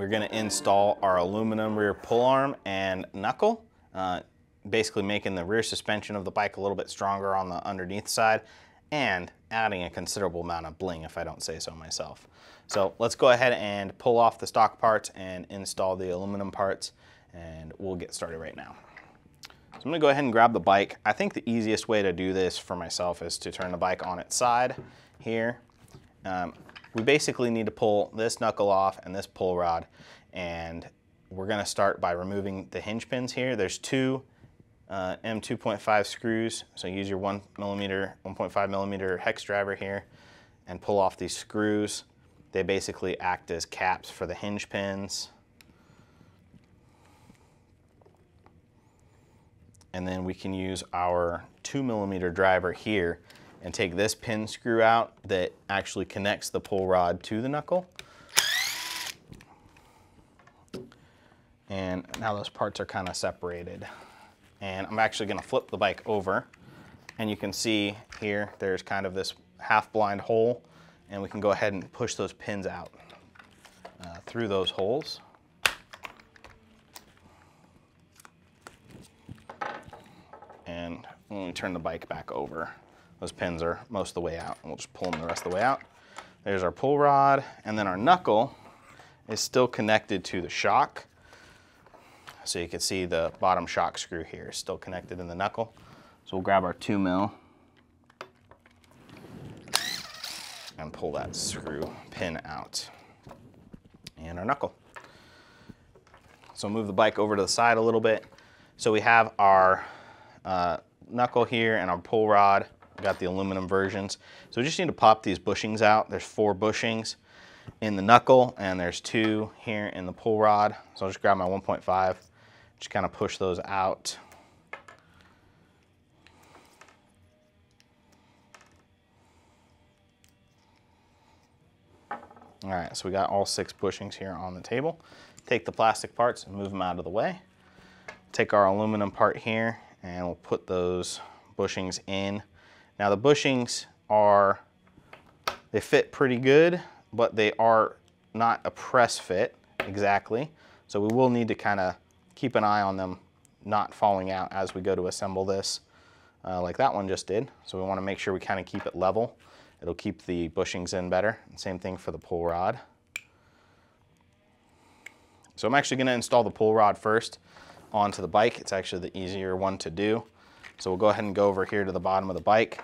we're gonna install our aluminum rear pull arm and knuckle, uh, basically making the rear suspension of the bike a little bit stronger on the underneath side and adding a considerable amount of bling if I don't say so myself. So let's go ahead and pull off the stock parts and install the aluminum parts and we'll get started right now. So I'm gonna go ahead and grab the bike. I think the easiest way to do this for myself is to turn the bike on its side here. Um, we basically need to pull this knuckle off and this pull rod and we're gonna start by removing the hinge pins here. There's two uh, M2.5 screws, so use your one millimeter, 1.5 millimeter hex driver here and pull off these screws. They basically act as caps for the hinge pins. And then we can use our two millimeter driver here and take this pin screw out that actually connects the pull rod to the knuckle. And now those parts are kind of separated. And I'm actually gonna flip the bike over and you can see here, there's kind of this half blind hole and we can go ahead and push those pins out uh, through those holes. And when we turn the bike back over, those pins are most of the way out. And we'll just pull them the rest of the way out. There's our pull rod, and then our knuckle is still connected to the shock. So you can see the bottom shock screw here is still connected in the knuckle. So we'll grab our two mil and pull that screw pin out and our knuckle. So move the bike over to the side a little bit. So we have our uh, knuckle here and our pull rod. Got the aluminum versions. So we just need to pop these bushings out. There's four bushings in the knuckle and there's two here in the pull rod. So I'll just grab my 1.5, just kind of push those out. All right, so we got all six bushings here on the table. Take the plastic parts and move them out of the way. Take our aluminum part here and we'll put those bushings in. Now the bushings are, they fit pretty good, but they are not a press fit exactly. So we will need to kind of keep an eye on them not falling out as we go to assemble this uh, like that one just did. So we want to make sure we kind of keep it level. It'll keep the bushings in better. Same thing for the pull rod. So I'm actually going to install the pull rod first onto the bike. It's actually the easier one to do. So we'll go ahead and go over here to the bottom of the bike.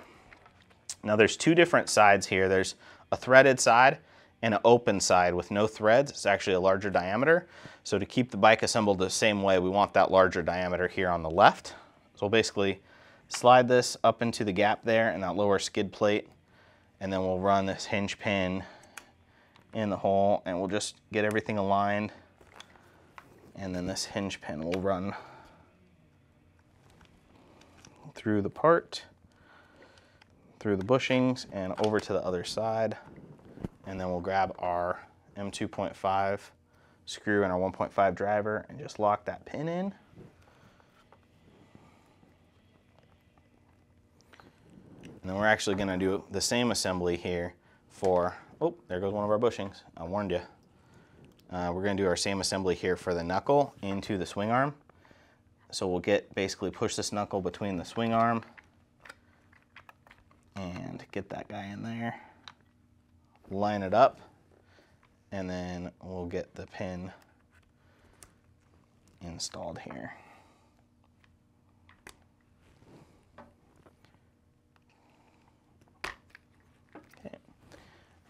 Now there's two different sides here. There's a threaded side and an open side with no threads. It's actually a larger diameter. So to keep the bike assembled the same way, we want that larger diameter here on the left. So we'll basically slide this up into the gap there and that lower skid plate and then we'll run this hinge pin in the hole and we'll just get everything aligned and then this hinge pin will run through the part, through the bushings and over to the other side and then we'll grab our M2.5 screw and our 1.5 driver and just lock that pin in. And then we're actually gonna do the same assembly here for, oh, there goes one of our bushings. I warned you. Uh, we're gonna do our same assembly here for the knuckle into the swing arm. So we'll get, basically push this knuckle between the swing arm and get that guy in there. Line it up and then we'll get the pin installed here.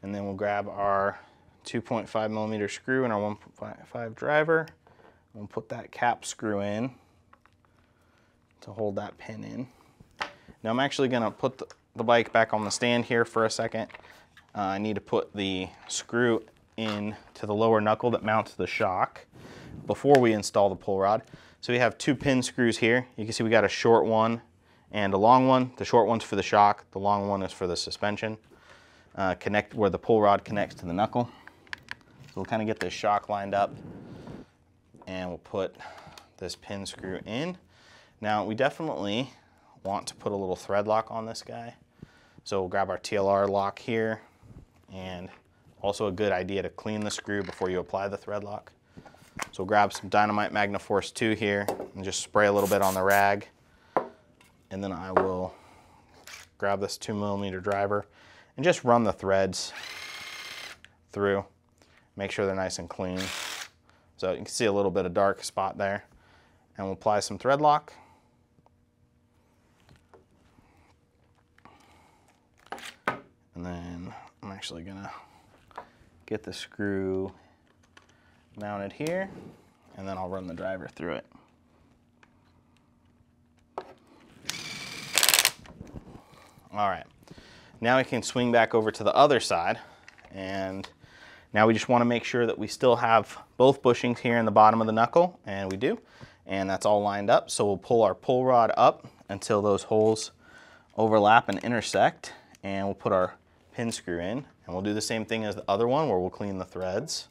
And then we'll grab our 2.5 millimeter screw and our 1.5 driver. We'll put that cap screw in to hold that pin in. Now I'm actually gonna put the, bike back on the stand here for a second. Uh, I need to put the screw in to the lower knuckle that mounts the shock before we install the pull rod. So we have two pin screws here. You can see we got a short one and a long one. The short one's for the shock, the long one is for the suspension uh, connect where the pull rod connects to the knuckle. So we'll kind of get this shock lined up and we'll put this pin screw in. Now we definitely want to put a little thread lock on this guy. So we'll grab our TLR lock here and Also a good idea to clean the screw before you apply the thread lock. So we'll grab some Dynamite Magnaforce 2 here and just spray a little bit on the rag. And then I will grab this two millimeter driver and just run the threads through. Make sure they're nice and clean. So you can see a little bit of dark spot there. And we'll apply some thread lock. And then I'm actually gonna get the screw mounted here and then I'll run the driver through it. All right, now we can swing back over to the other side and now we just wanna make sure that we still have both bushings here in the bottom of the knuckle and we do and that's all lined up. So we'll pull our pull rod up until those holes overlap and intersect and we'll put our pin screw in and we'll do the same thing as the other one where we'll clean the threads.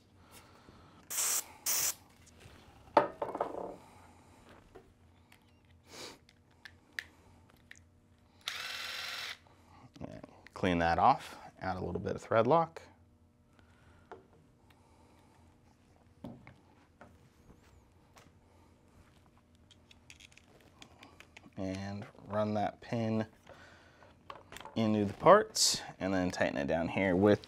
clean that off, add a little bit of thread lock. And run that pin into the parts and then tighten it down here with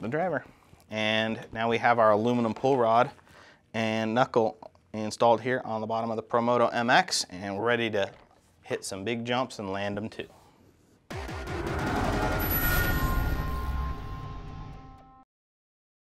the driver. And now we have our aluminum pull rod and knuckle installed here on the bottom of the Promoto MX and we're ready to hit some big jumps and land them too.